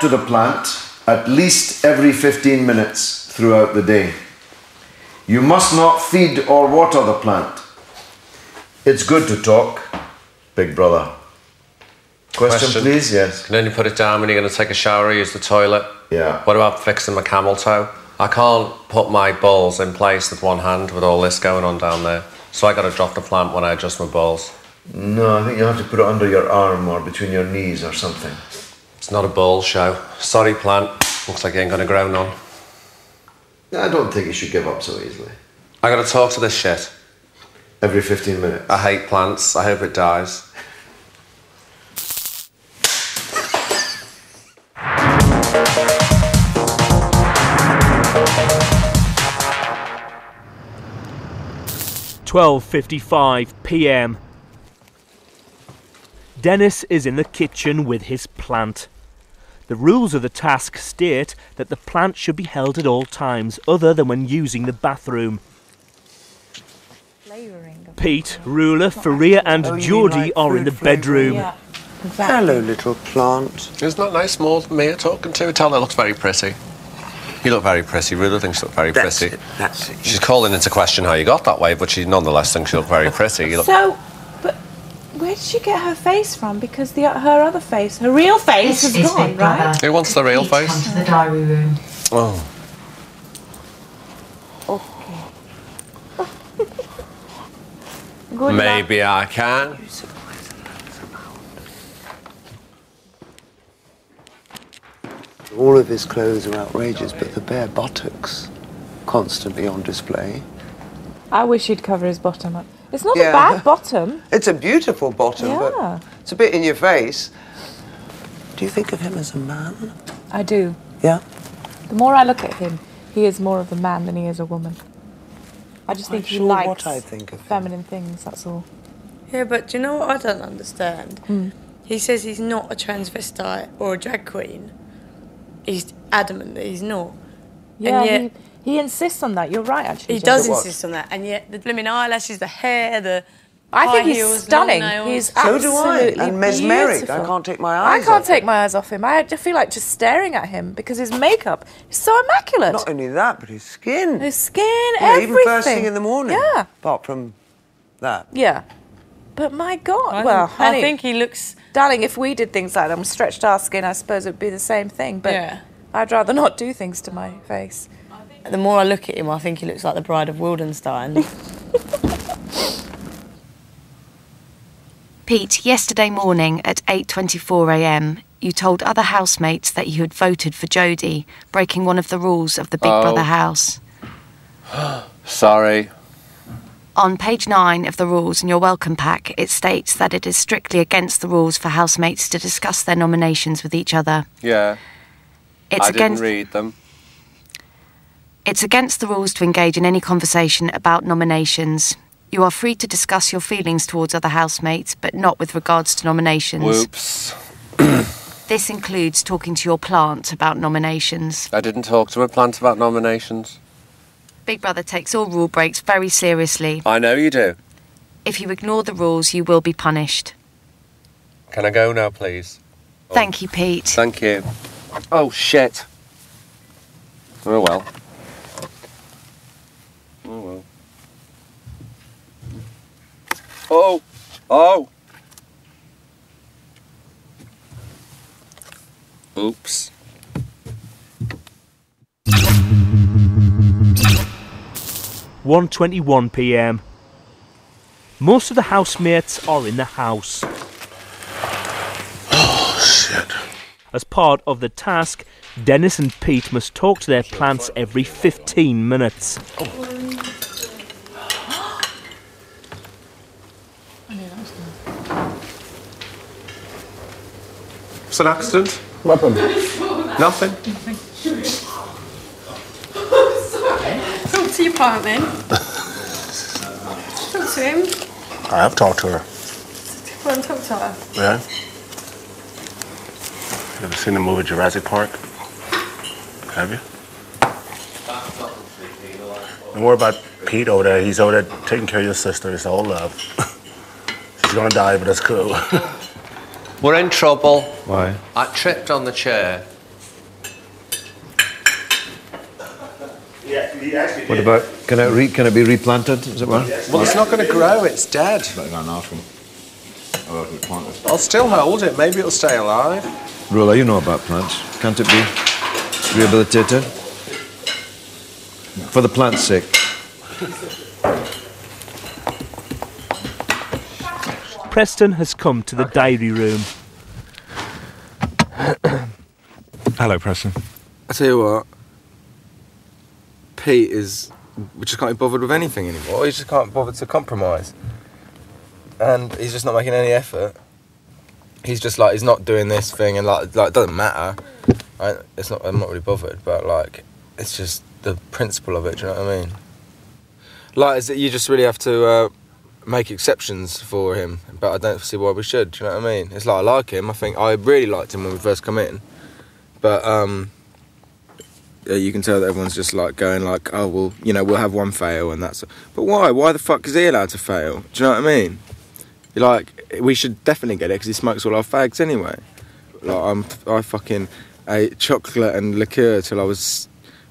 to the plant at least every 15 minutes throughout the day. You must not feed or water the plant. It's good to talk, big brother. Question, Question. please? Yes. Can only put it down when you're going to take a shower or use the toilet. Yeah. What about fixing my camel toe? I can't put my balls in place with one hand with all this going on down there. So I got to drop the plant when I adjust my balls. No, I think you have to put it under your arm or between your knees or something. It's not a ball show. Sorry, plant. Looks like you ain't going to grow none. I don't think you should give up so easily. I got to talk to this shit. Every 15 minutes. I hate plants. I hope it dies. Twelve fifty-five p.m. Dennis is in the kitchen with his plant. The rules of the task state that the plant should be held at all times, other than when using the bathroom. Pete, Rula, Faria, and Oh, Geordie like are in the fruit flavouring? bedroom. Hello, little plant. Isn't that nice more than me talking to? Tell her looks very pretty. You look very pretty. Rula thinks you look very That's pretty. it. That's it. She's calling into question how you got that way, but she nonetheless thinks you look very pretty. You look... So, but where did she get her face from? Because the her other face, her real face, This is is gone, right? Who wants the real Please face? Come to the diary room. Oh. Good luck. Maybe I can. All of his clothes are outrageous, but the bare buttocks constantly on display. I wish he'd cover his bottom up. It's not Yeah. a bad bottom. It's a beautiful bottom, Yeah. but it's a bit in your face. Do you think of him as a man? I do. Yeah. The more I look at him, he is more of a man than he is a woman. I just Quite think he sure likes what I think of him. feminine things. That's all. Yeah, but do you know what I don't understand? Hmm. He says he's not a transvestite or a drag queen. He's adamant that he's not. Yeah, yet- he, he insists on that. You're right, actually. He Jess. does insist on that, and yet the blooming eyelashes, the hair, the I think he's heels, stunning. long nails. He's So do I. absolutely And mesmeric. I can't take my eyes. I can't off take him. my eyes off him. I just feel like just staring at him because his makeup is so immaculate. Not only that, but his skin. his skin, You know, everything. even first thing in the morning. Yeah, Apart from that. yeah. But my God, I well, think, honey, I think he looks. darling, if we did things like that and stretched our skin, I suppose it'd be the same thing. But Yeah. I'd rather not do things to my face. The more I look at him, I think he looks like the Bride of Wildenstein. Pete, yesterday morning at 8:24 a.m., you told other housemates that you had voted for Jodie, breaking one of the rules of the Big Oh. Brother house. Sorry. On page 9 of the rules in your welcome pack, it states that it is strictly against the rules for housemates to discuss their nominations with each other. Yeah. It's I against didn't read them. It's against the rules to engage in any conversation about nominations. You are free to discuss your feelings towards other housemates, but not with regards to nominations. Whoops. This includes talking to your plant about nominations. I didn't talk to a plant about nominations. Big Brother takes all rule breaks very seriously. I know you do. If you ignore the rules, you will be punished. Can I go now, please? Thank you, Pete. Thank you. Oh, shit. Oh, well. Oh, well. Oh! Oh! Oops. One twenty-one p.m. Most of the housemates are in the house. Oh, shit. As part of the task, Dennis and Pete must talk to their plants every 15 minutes. Oh. It's an accident. What happened? Nothing. Talk to your partner then. talk to him. I have talked to her. Go and talk to her. Yeah. You ever seen the movie Jurassic Park? Have you? Don't worry about Pete over there. He's over there taking care of your sister. It's all love. She's gonna die, but that's cool. We're in trouble. Why? I tripped on the chair. What about, can it, re, can it be replanted, as it were? Well, it's not going to grow, it's dead. I'll still hold it, maybe it'll stay alive. Rula, you know about plants. Can't it be rehabilitated? For the plant's sake. Preston has come to the diary room. Hello, Preston. I tell you what, Pete is. We just can't be bothered with anything anymore. He just can't bother to compromise. And he's just not making any effort. He's just like, he's not doing this thing, and like, like it doesn't matter. I, it's not, I'm not really bothered, but like, it's just the principle of it, do you know what I mean? Like, is that you just really have to uh, make exceptions for him, but I don't see why we should, do you know what I mean? It's like, I like him. I think I really liked him when we first come in. But, um, yeah, you can tell that everyone's just like going like, oh well, you know, we'll have one fail and that's. But why? Why the fuck is he allowed to fail? Do you know what I mean? Like, we should definitely get it because he smokes all our fags anyway. Like, I'm, I fucking ate chocolate and liqueur till I was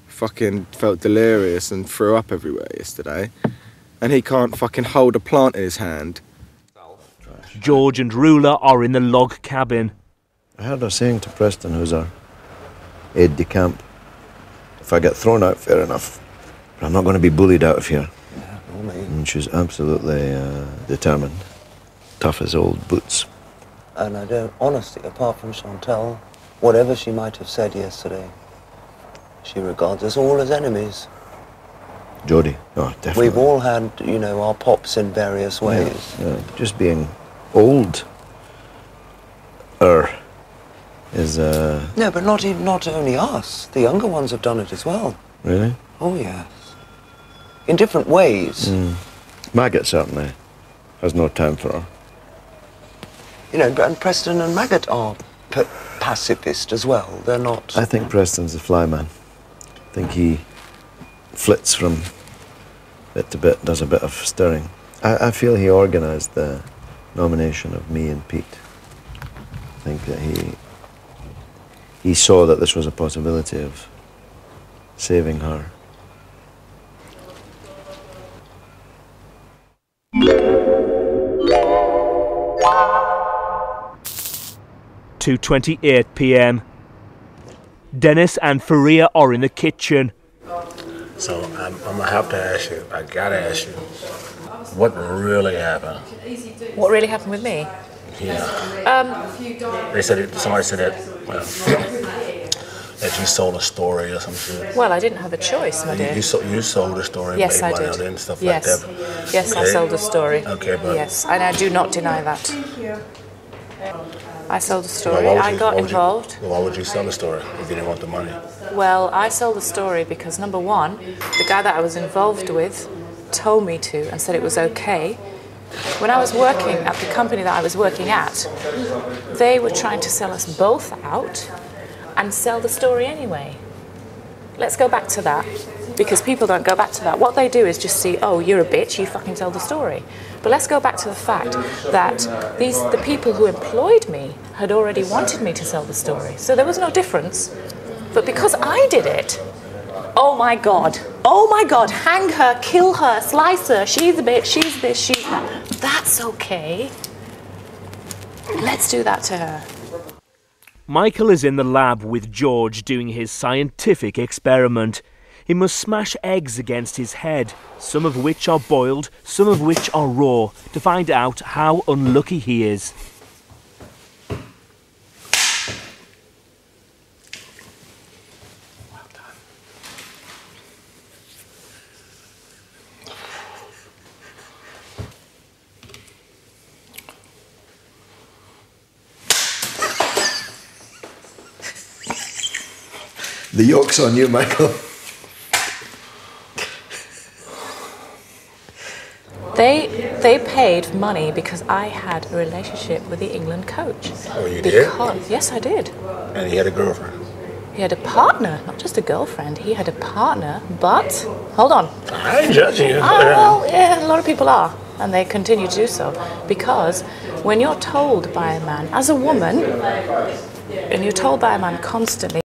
fucking felt delirious and threw up everywhere yesterday, and he can't fucking hold a plant in his hand. George and Rula are in the log cabin. I heard her saying to Preston, who's our aide de camp, if I get thrown out, fair enough. But I'm not going to be bullied out of here. Yeah, And she's absolutely uh, determined. Tough as old boots. And I don't, honestly, apart from Chantelle, whatever she might have said yesterday, she regards us all as enemies. Jodie, oh, definitely. We've all had, you know, our pops in various ways. Yeah, yeah. Just being old er is uh No, but not even, not only us. The younger ones have done it as well. really Oh yes. In different ways. mm. Maggot certainly has no time for her. You know, and Preston and Maggot are pa- pacifist as well. They're not. I think Preston's a fly man. I think he flits from bit to bit, does a bit of stirring. I, I feel he organised the nomination of me and Pete. I think that he he saw that this was a possibility of saving her. Two twenty-eight p.m. Dennis and Faria are in the kitchen. So I'm, I'm gonna have to ask you. I gotta ask you, what really happened? What really happened with me? Yeah. Um, They said it, somebody said that well, that you sold a story or some shit. well, I didn't have a choice, my You, dear. you, sold, you sold a story. Yes, I did. And stuff yes. like that. Yes, I sold a story. Okay, but Yes, and I do not deny that. I sold the story. would I you- got would you- involved. why would you sell the story if you didn't want the money? Well, I sold the story because number one, the guy that I was involved with told me to and said it was okay. When I was working at the company that I was working at, they were trying to sell us both out and sell the story anyway. Let's go back to that because people don't go back to that. What they do is just see, oh, you're a bitch, you fucking tell the story. But let's go back to the fact that these the people who employed me had already wanted me to sell the story. So there was no difference. But because I did it, oh my god, oh my god, hang her, kill her, slice her, she's a bitch, she's this, she's that. That's okay. Let's do that to her. Michael is in the lab with George doing his scientific experiment. He must smash eggs against his head, some of which are boiled, some of which are raw, to find out how unlucky he is. The yolk's on you, Michael. They they paid money because I had a relationship with the England coach. Oh, you did? Yes, I did. And he had a girlfriend. He had a partner, not just a girlfriend. He had a partner, but hold on. I ain't judging you. Oh, well, yeah, a lot of people are, and they continue to do so because when you're told by a man, as a woman, and you're told by a man constantly.